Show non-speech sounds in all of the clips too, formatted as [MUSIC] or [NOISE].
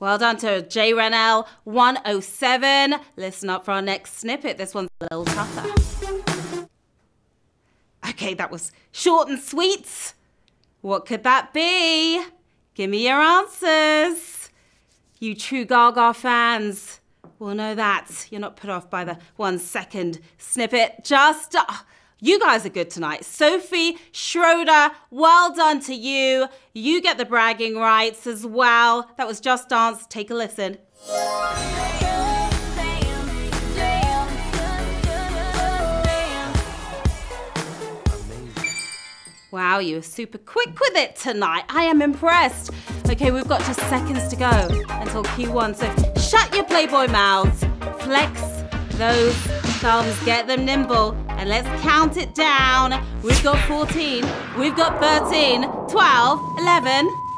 Well done to Jay Renell 107. Listen up for our next snippet. This one's a little tougher. Okay, that was short and sweet. What could that be? Give me your answers. You true Gaga fans will know that. You're not put off by the one second snippet. Just. Uh, you guys are good tonight. Sophie Schroeder, well done to you. You get the bragging rights as well. That was Just Dance. Take a listen. Wow, you were super quick with it tonight. I am impressed. Okay, we've got just seconds to go until Q1, so shut your Playboy mouths, flex those thumbs, get them nimble, and let's count it down. We've got 14, we've got 13, 12, 11.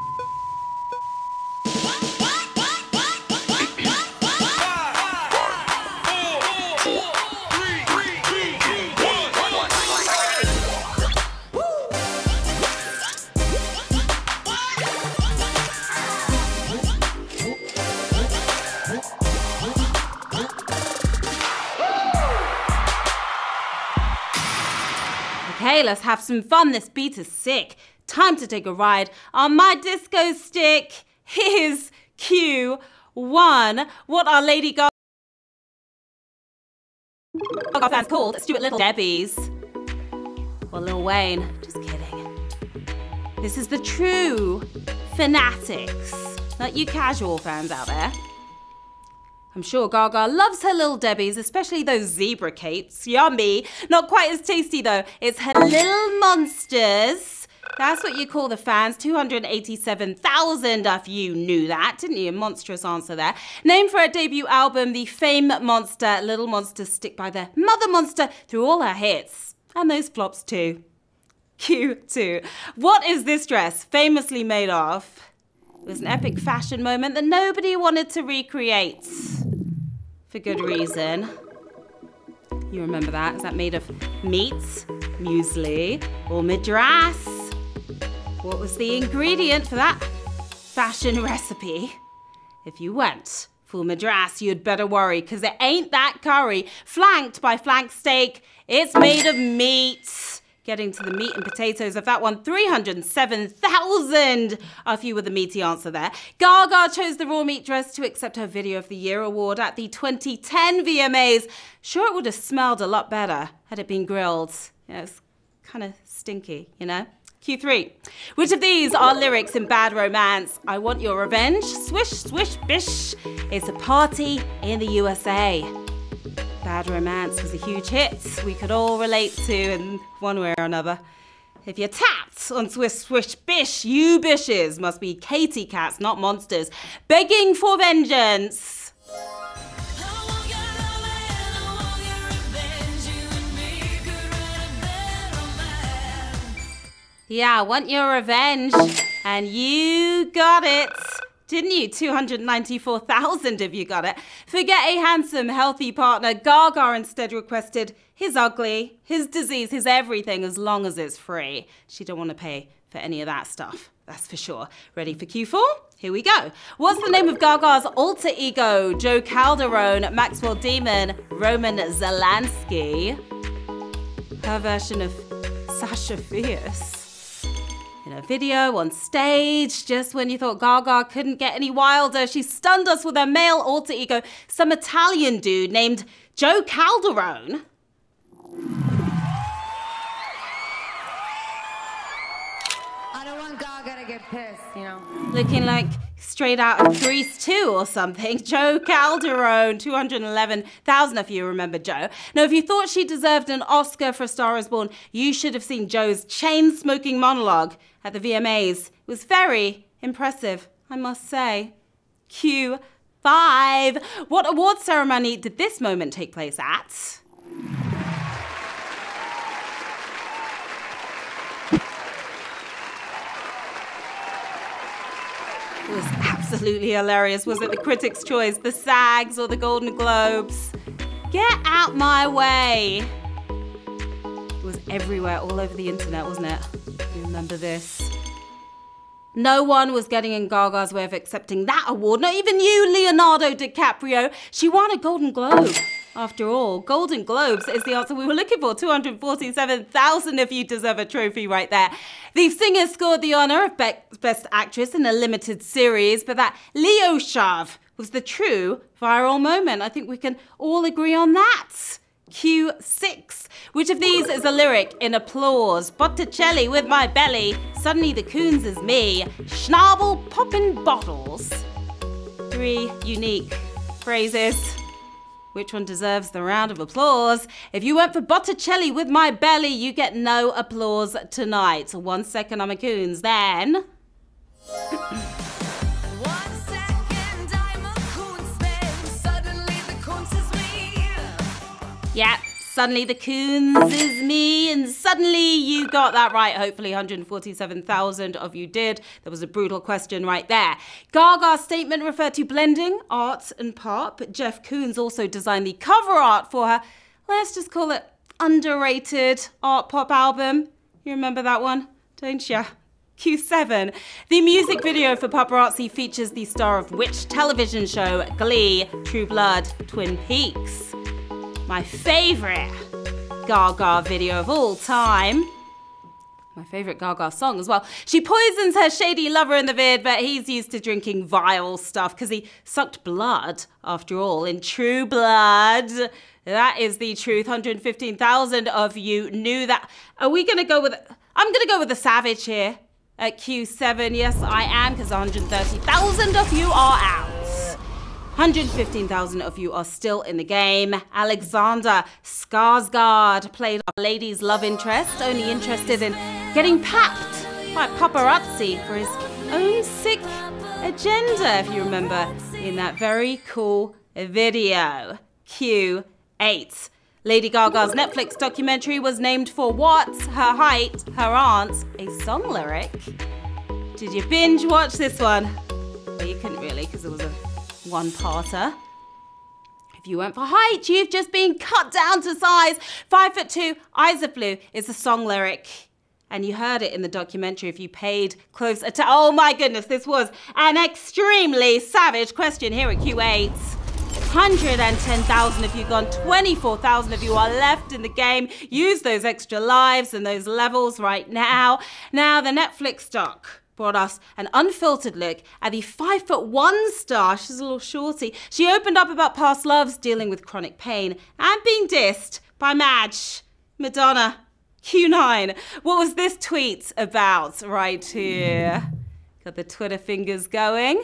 Okay, let's have some fun. This beat is sick. Time to take a ride on my disco stick. Here's Q1. What are Lady Gaga fans called Stuart Little Debbies? Or Lil Wayne. Just kidding. This is the true fanatics, not you casual fans out there. I'm sure Gaga loves her little Debbies, especially those zebra capes. Yummy. Not quite as tasty though. It's her little monsters. That's what you call the fans. 287,000 if you knew that, didn't you? Monstrous answer there. Named for her debut album, the Fame Monster. Little monsters stick by their mother monster through all her hits. And those flops too. Q2. What is this dress famously made of? It was an epic fashion moment that nobody wanted to recreate. For good reason. You remember that? Is that made of meat, muesli, or madras? What was the ingredient for that fashion recipe? If you went full madras, you'd better worry, because it ain't that curry flanked by flank steak. It's made of meat. Getting to the meat and potatoes of that one, 307,000 if you were the meaty answer there. Gaga chose the raw meat dress to accept her Video of the Year award at the 2010 VMAs. Sure, it would have smelled a lot better had it been grilled. Yeah, it's kind of stinky, you know? Q3. Which of these are lyrics in Bad Romance? I want your revenge. Swish, swish, bish. It's a party in the USA. Bad Romance was a huge hit we could all relate to in one way or another. If you're tapped on Swish Swish Bish, you bishes must be Katy cats, not monsters, begging for vengeance. Yeah, I want your revenge. And you got it. Didn't you? 294,000 if you got it. Forget a handsome, healthy partner. Gaga instead requested his ugly, his disease, his everything as long as it's free. She don't want to pay for any of that stuff. That's for sure. Ready for Q4? Here we go. What's the name of Gaga's alter ego? Jo Calderone, Maxwell Demon, Roman Zolanski. Her version of Sasha Fierce in a video, on stage, just when you thought Gaga couldn't get any wilder, she stunned us with her male alter ego, some Italian dude named Jo Calderone. I don't want Gaga to get pissed, you know. Looking like straight out of Grease 2 or something. [LAUGHS] Jo Calderone, 211,000 if you remember Joe. Now, if you thought she deserved an Oscar for A Star is Born, you should have seen Joe's chain smoking monologue at the VMAs. It was very impressive, I must say. Q5. What award ceremony did this moment take place at? It was absolutely hilarious. Was it the Critics' Choice, the SAGs, or the Golden Globes? Get out my way! It was everywhere, all over the internet, wasn't it? Remember this? No one was getting in Gaga's way of accepting that award, not even you, Leonardo DiCaprio. She won a Golden Globe. After all, Golden Globes is the answer we were looking for. 247,000 of you deserve a trophy right there. The singer scored the honor of Best Actress in a limited series, but that Leo Shav was the true viral moment. I think we can all agree on that. Q6. Which of these is a lyric in applause? Botticelli with my belly. Suddenly the Koons is me. Schnabel popping bottles. Three unique phrases. Which one deserves the round of applause? If you went for Botticelli with my belly, you get no applause tonight. One second, I'm a Koons. Then. [LAUGHS] suddenly the Koons is me, and suddenly you got that right. Hopefully, 147,000 of you did. There was a brutal question right there. Gaga's statement referred to blending art and pop. Jeff Koons also designed the cover art for her. Let's just call it underrated art pop album. You remember that one, don't you? Q7. The music video for Paparazzi features the star of which television show? Glee, True Blood, Twin Peaks my favorite Gaga video of all time. My favorite Gaga song as well. She poisons her shady lover in the vid, but he's used to drinking vile stuff because he sucked blood, after all, in true blood. That is the truth. 115,000 of you knew that. Are we going to go with. I'm going to go with the savage here at Q7. Yes, I am, because 130,000 of you are out. 115,000 of you are still in the game. Alexander Skarsgård played our lady's love interest, only interested in getting papped by paparazzi for his own sick agenda, if you remember, in that very cool video. Q8. Lady Gaga's Netflix documentary was named for what? Her height, her aunt, a song lyric. Did you binge watch this one? Well, you couldn't really because it was a one parter. If you went for height, you've just been cut down to size. Five foot two, eyes of blue is the song lyric. And you heard it in the documentary if you paid close attention. Oh my goodness, this was an extremely savage question here at Q8. 110,000 of you gone, 24,000 of you are left in the game. Use those extra lives and those levels right now. Now, the Netflix doc brought us an unfiltered look at the five foot one star. She's a little shorty. She opened up about past loves, dealing with chronic pain, and being dissed by Madge, Madonna, Q9. What was this tweet about right here? Got the Twitter fingers going.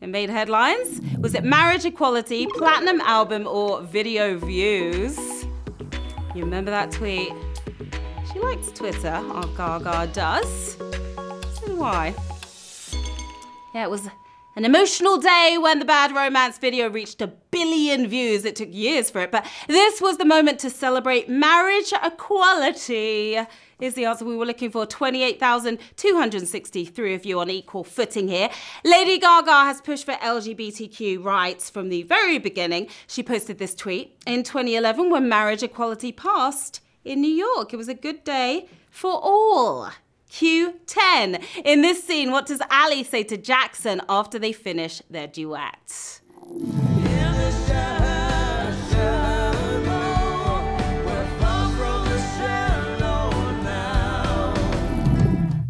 It made headlines. Was it marriage equality, platinum album, or video views? You remember that tweet? She likes Twitter, our Gaga does why. Yeah, it was an emotional day when the Bad Romance video reached a billion views. It took years for it, but this was the moment to celebrate marriage equality. Is the answer we were looking for. 28,263 of you on equal footing here. Lady Gaga has pushed for LGBTQ rights from the very beginning. She posted this tweet in 2011 when marriage equality passed in New York. It was a good day for all. Q10. In this scene, what does Ally say to Jackson after they finish their duet?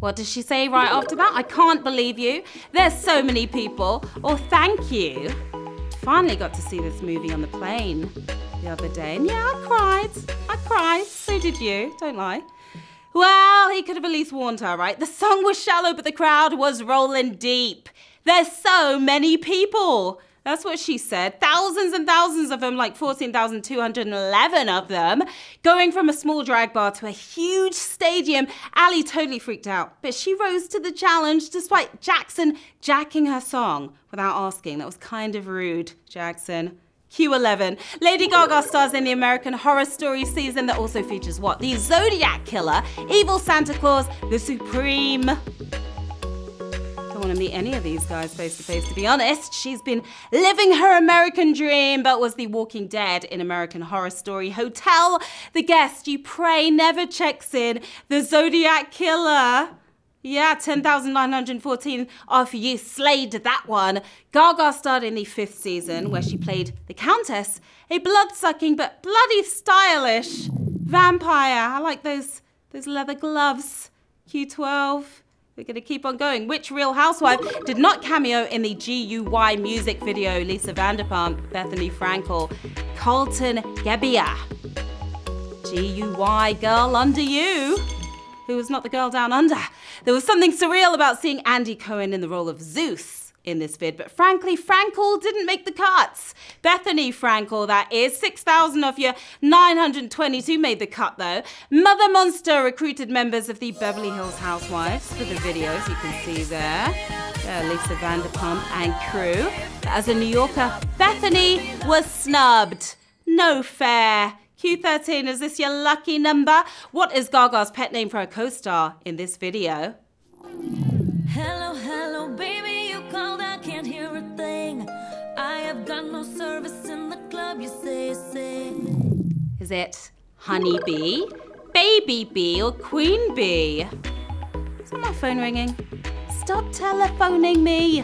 What does she say right after that? I can't believe you. There's so many people. Or thank you. Finally got to see this movie on the plane the other day. And yeah, I cried. I cried. So did you. Don't lie. Well, he could have at least warned her, right? The song was shallow, but the crowd was rolling deep. There's so many people. That's what she said. Thousands and thousands of them, like 14,211 of them, going from a small drag bar to a huge stadium. Ally totally freaked out, but she rose to the challenge despite Jackson jacking her song without asking. That was kind of rude, Jackson. Q11. Lady Gaga stars in the American Horror Story season that also features what? The Zodiac Killer, Evil Santa Claus, The Supreme. Don't want to meet any of these guys face to face, to be honest. She's been living her American dream, but was the Walking Dead in American Horror Story Hotel. The guest you pray never checks in, the Zodiac Killer. Yeah, 10,914 off you slayed that one. Gaga starred in the fifth season where she played the Countess, a blood-sucking but bloody stylish vampire. I like those, those leather gloves. Q12. We're going to keep on going. Which Real Housewife did not cameo in the GUY music video? Lisa Vanderpump, Bethenny Frankel, Carlton Gebbia. GUY Girl Under You who was not the girl down under. There was something surreal about seeing Andy Cohen in the role of Zeus in this vid, but frankly, Frankel didn't make the cuts. Bethenny Frankel, that is. 6,000 of your 922 made the cut, though. Mother Monster recruited members of the Beverly Hills Housewives for the videos you can see there. there Lisa Vanderpump and crew. As a New Yorker, Bethenny was snubbed. No fair. Q13, is this your lucky number? What is Gaga's pet name for a co-star in this video? Hello, hello, baby, you called, I can't hear a thing. I have got no service in the club, you say, say. Is it Honey Bee, Baby Bee, or Queen Bee? Is that my phone ringing? Stop telephoning me.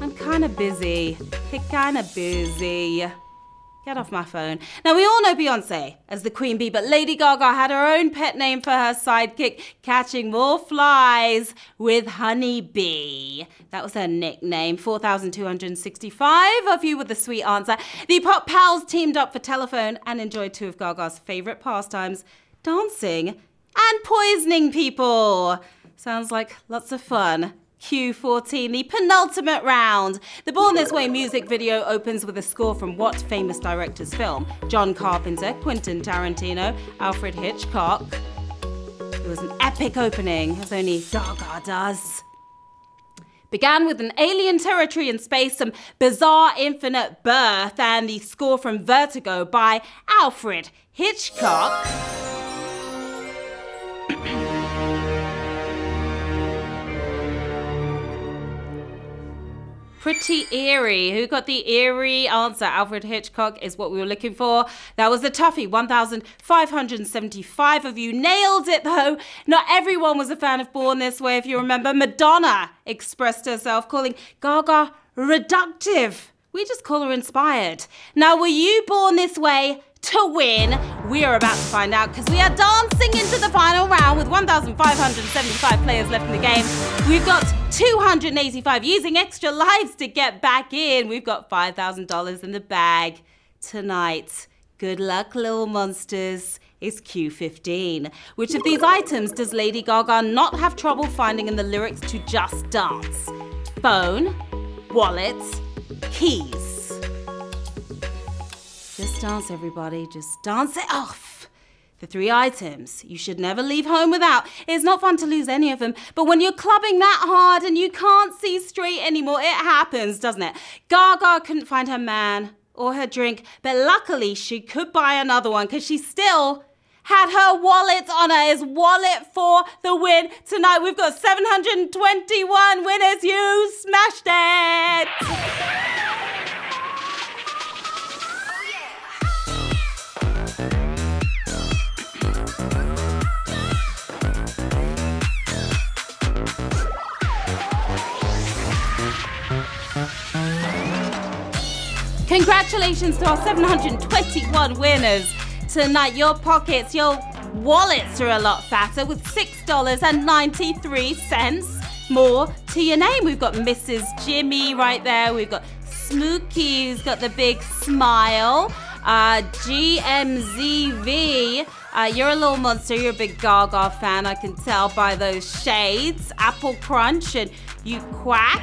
I'm kind of busy. Kind of busy. Get off my phone. Now, we all know Beyonce as the queen bee, but Lady Gaga had her own pet name for her sidekick, catching more flies with Honey Bee. That was her nickname. 4,265 of you with the sweet answer. The Pop Pals teamed up for telephone and enjoyed two of Gaga's favorite pastimes dancing and poisoning people. Sounds like lots of fun. Q14, the penultimate round. The Born This Way music video opens with a score from what famous director's film? John Carpenter, Quentin Tarantino, Alfred Hitchcock. It was an epic opening, as only Gaga does. Began with an alien territory in space, some bizarre infinite birth, and the score from Vertigo by Alfred Hitchcock. Pretty eerie. Who got the eerie answer? Alfred Hitchcock is what we were looking for. That was a toughie. 1,575 of you nailed it, though. Not everyone was a fan of Born This Way, if you remember. Madonna expressed herself, calling Gaga reductive. We just call her inspired. Now, were you born this way? To win? We are about to find out because we are dancing into the final round with 1,575 players left in the game. We've got 285 using extra lives to get back in. We've got $5,000 in the bag tonight. Good luck, little monsters. It's Q15. Which of these items does Lady Gaga not have trouble finding in the lyrics to Just Dance? Phone, wallet, keys. Just dance, everybody. Just dance it off. The three items you should never leave home without. It's not fun to lose any of them, but when you're clubbing that hard and you can't see straight anymore, it happens, doesn't it? Gaga couldn't find her man or her drink, but luckily she could buy another one because she still had her wallet on her. Is wallet for the win tonight? We've got 721 winners. You smashed it. Congratulations to our 721 winners tonight. Your pockets, your wallets are a lot fatter with $6.93 more to your name. We've got Mrs. Jimmy right there. We've got Smokey, who's got the big smile. Uh, GMZV, uh, you're a little monster. You're a big Gaga fan. I can tell by those shades. Apple Crunch and you quack.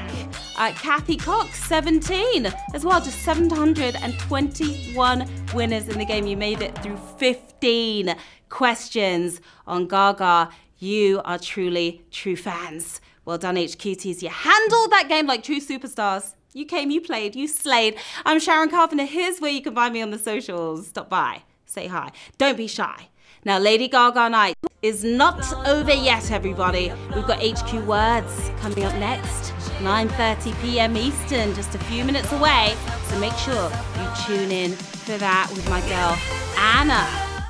Uh, Kathy Cox, 17 as well. Just 721 winners in the game. You made it through 15 questions on Gaga. You are truly true fans. Well done, HQTs. You handled that game like true superstars. You came, you played, you slayed. I'm Sharon Carpenter. Here's where you can find me on the socials. Stop by, say hi. Don't be shy. Now, Lady Gaga night is not over yet, everybody. We've got HQ Words coming up next, 9.30 p.m. Eastern, just a few minutes away. So make sure you tune in for that with my girl, Anna.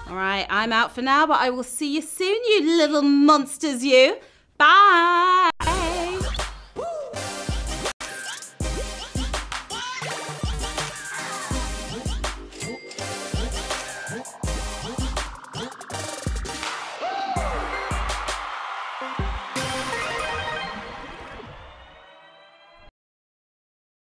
All right, I'm out for now, but I will see you soon, you little monsters, you. Bye.